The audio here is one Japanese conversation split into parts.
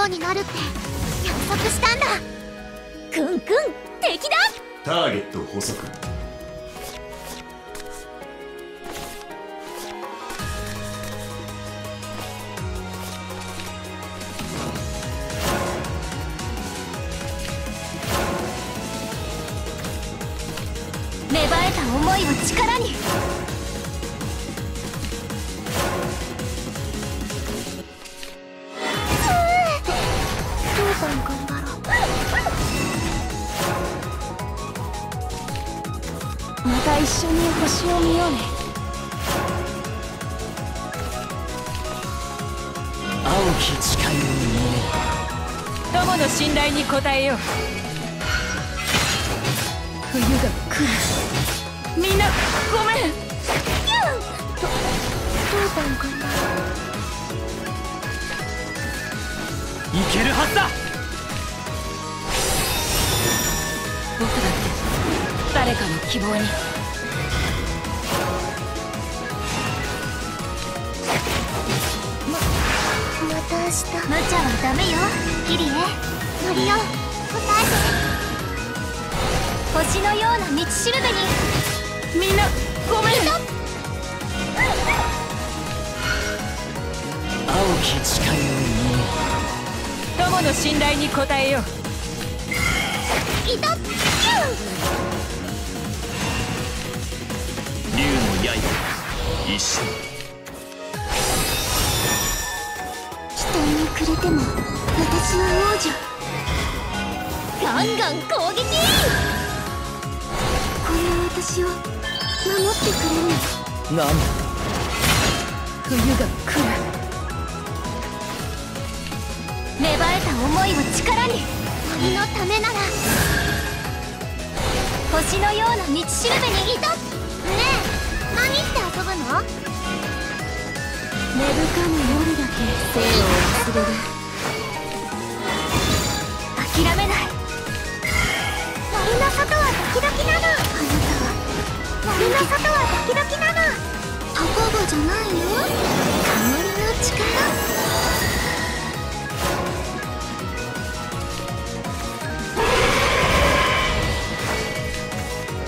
王になるって約束したんだ。くんくん敵だ！ターゲット捕捉芽生えた思いを力にた一緒に星を見ようね。青き誓いを友の信頼に応えよう。冬が来る。みんなごめん。父さん頑張ろういけるはずだ。僕だって誰かの希望にた？明日無茶はダメよ。キリエノリオ答えて。星のような道しるべに。みんなごめん。青き誓いを友の信頼に応えよう。いた竜の刃。一緒れても私は王女ガンガン攻撃こんな私を守ってくれるなん。だ冬が来る。芽生えた思いを力に森のためなら星のような道しるべにいたねえ。何して遊ぶの？芽吹かぬ夜だけ。生を忘れる諦めない。森の外はドキドキなの。あなたは森の外はドキドキなの。たかがじゃないよ。守りの力。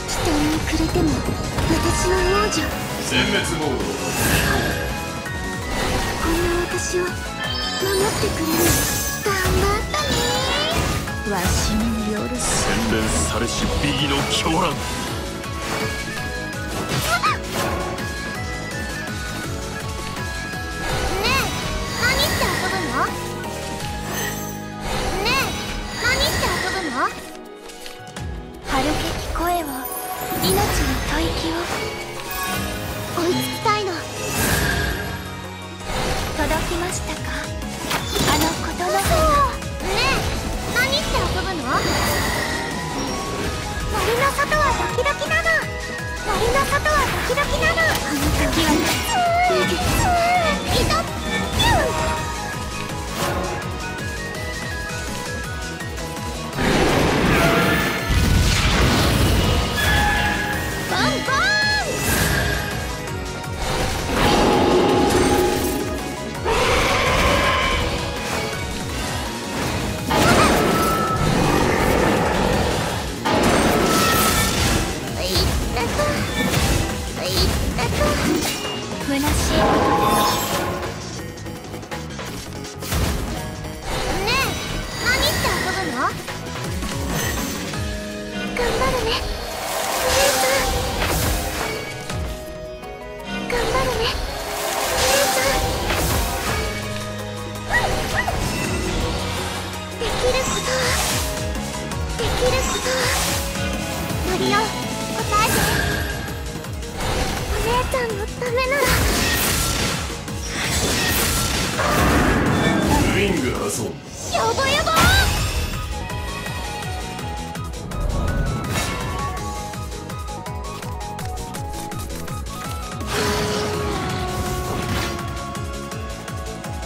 期待にくれても私は王女全滅モード。こんな私を守ってくれる。頑張ったね。わしによる洗練されし美義の狂乱。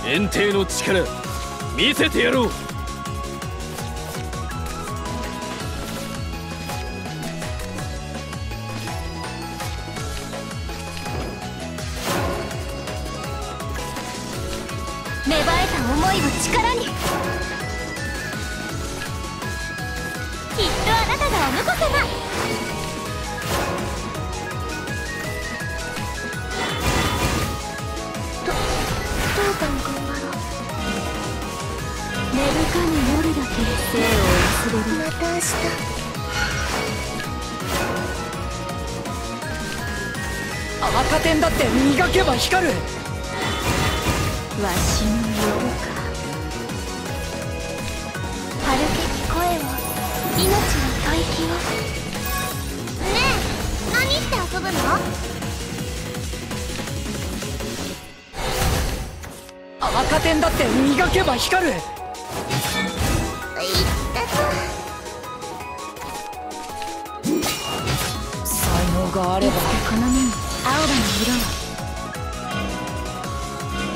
炎帝の力見せてやろう。根深に夜だけ生を忘れるまた明日赤点だって磨けば光る。わしの夜か。春けき声を命の吐息をねえ何して遊ぶの赤点だって磨けば光る。があればこの目に青葉の色を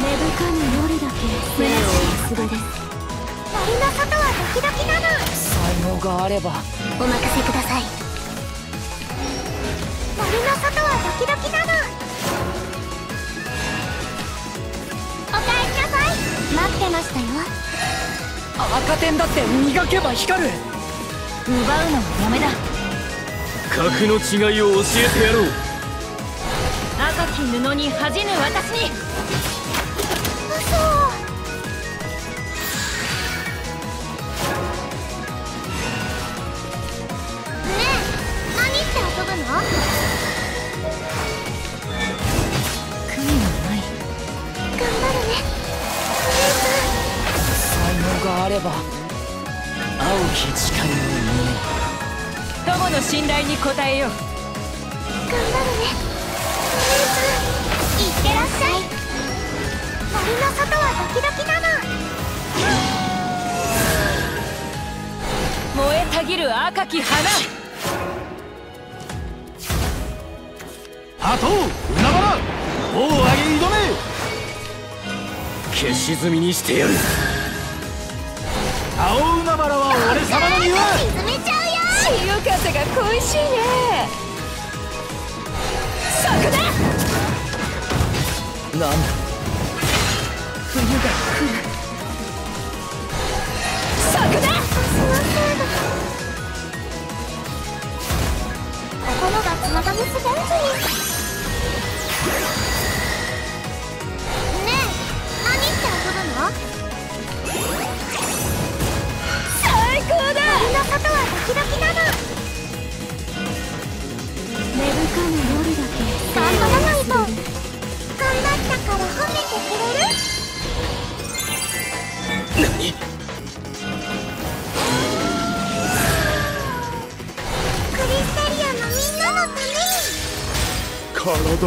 根深に夜だけ生を忘れる森の外はドキドキなの才能があればお任せください森の外はドキドキなのおかえりなさい。待ってましたよ。赤点だって磨けば光る。奪うのはやめだ格の違いを教えてやろう。赤き布に恥じぬ私に。き花鳩海原王上げ挑め。消し済みにしてやる。青海原は俺様の庭。沈めちゃうよ。潮風が恋しいね。咲くななんだ。冬が来る。咲くな心がつながみすぎる。ね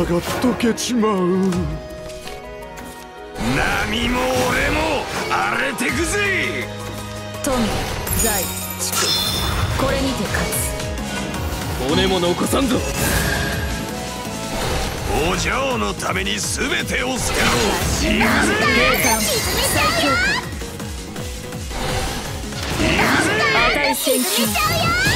が溶けちまう。波も俺も荒れてくぜ。富財地これにて勝つ。骨も残さんぞ。お嬢のために全てを捨てろ神官沈めちゃうよ値千沈金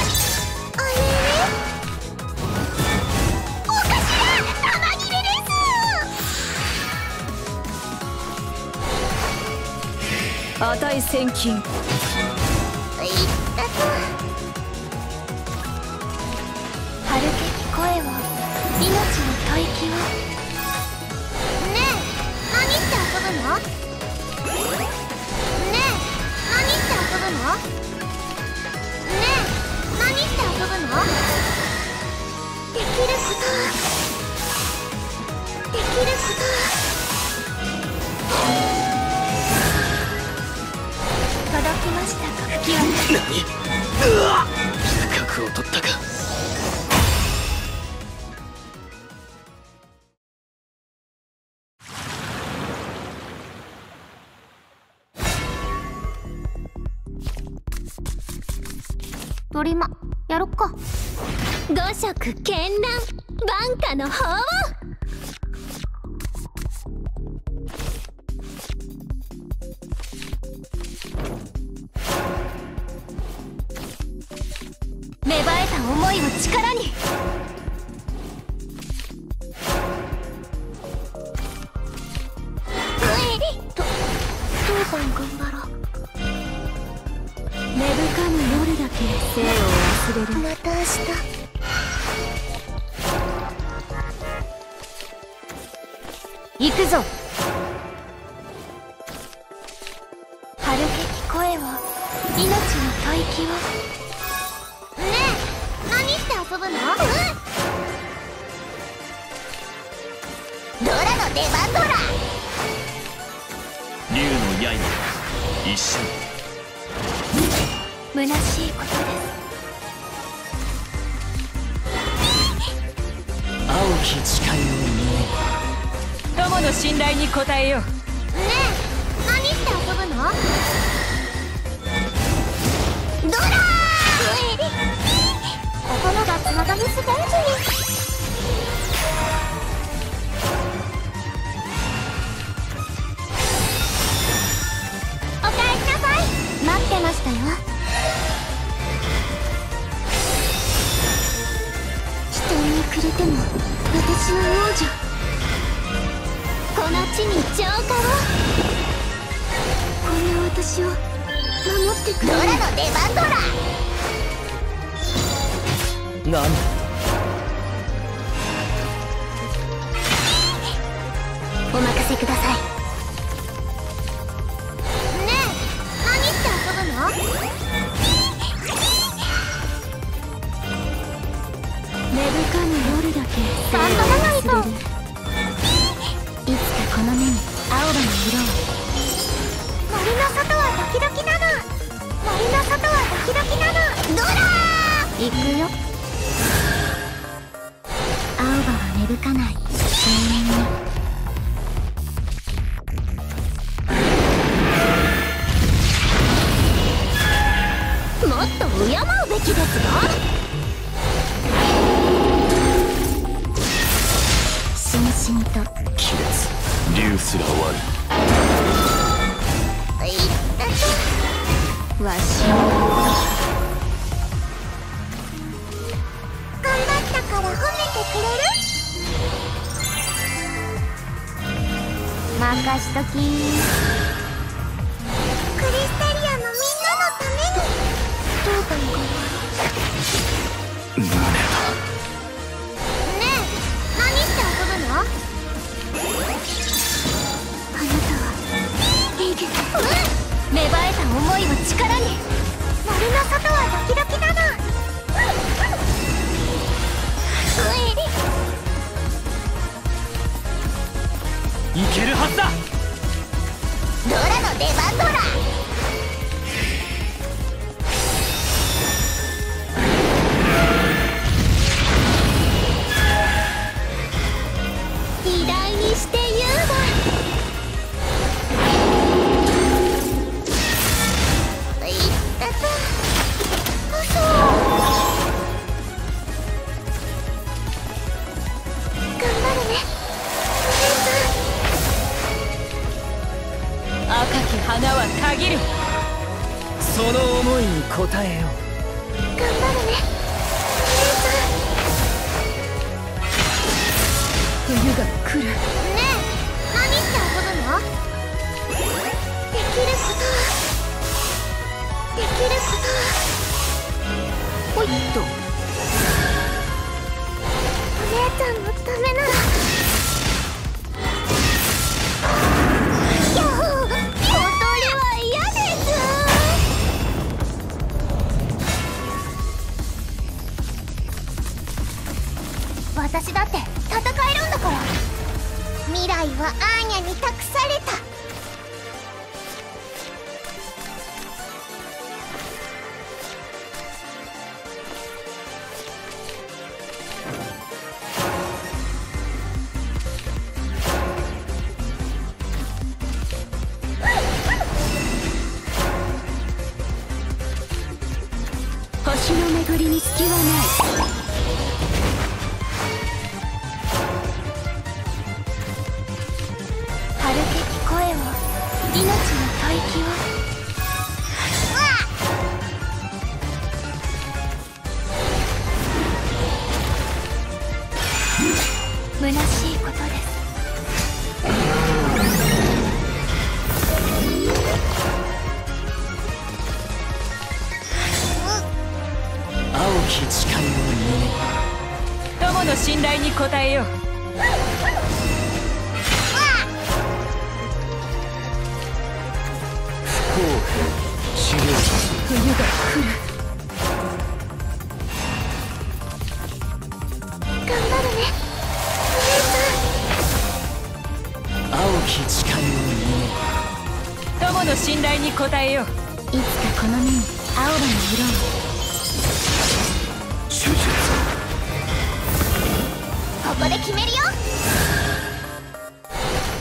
値千金。い。ったと春けき声を命の吐息をドリマやろっか。五色絢爛晩夏の法芽行くぞ。春き声を命の吐息を。ねえ何して遊ぶの、ドラの出番ドラ。竜の刃一瞬。虚しいことです。青き誓いの信頼に応えよう。お任せください。ねえ何して遊ぶの芽吹かぬ夜だけ。頑張らないといつかこの目に青葉の色を森の外はドキドキなの森の外はドキドキなのドラー行くよ。青葉は芽吹かない永遠にすがしんしんと亀裂竜すら割る。いったわしも。頑張ったから褒めてくれる任しときっと。お姉ちゃんのためなりに隙はない。き誓いを胸友の信頼に応えよう。不公平治療冬が来る頑張るね青き誓いを胸友の信頼に応えよういつかこの目にアオラの色をここで決めるよ。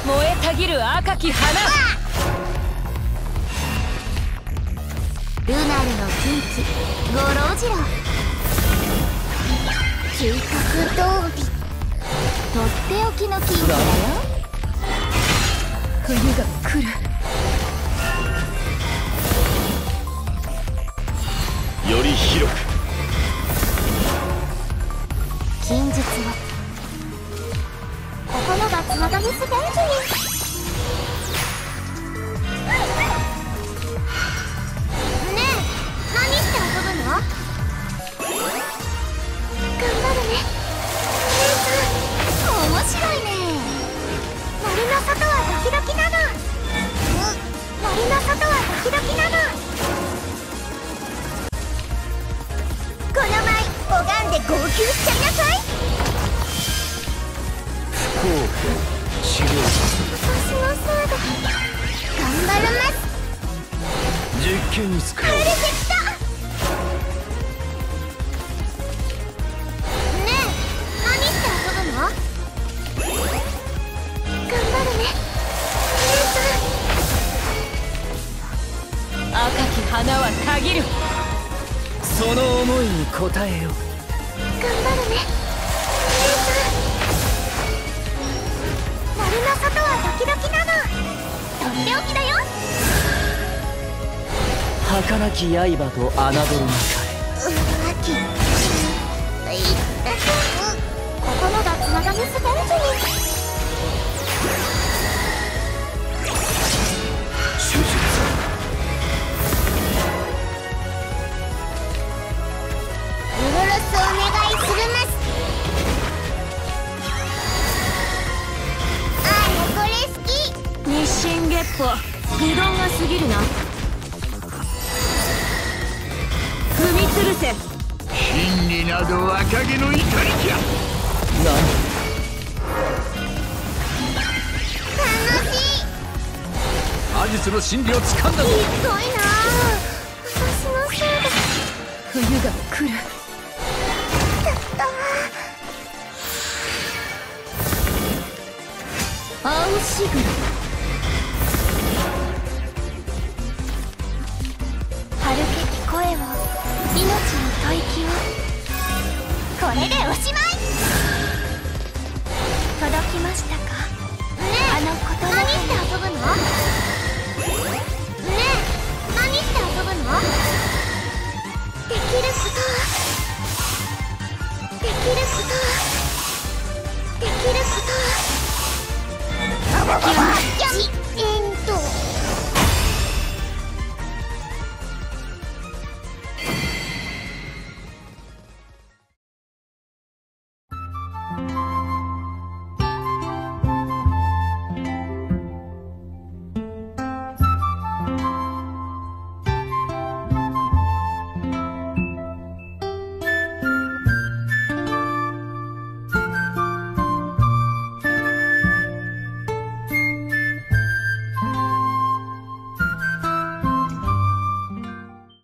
燃えたぎる赤き花。ルナルの近畿五郎次郎究極ドービとっておきのだよ。冬が来る。より広く。近日を炎がつながるステージに思いに応えよ。う頑張るね。丸の外はドキドキなの。とっておきだよ。儚き刃と侮るなか真理を掴んだぞ。ひどいな私のせいで冬が来るやった青しぐら春けき声を命の吐息をこれでおしまい届きましたかねえあの言葉何して遊ぶのことできることできることは。闇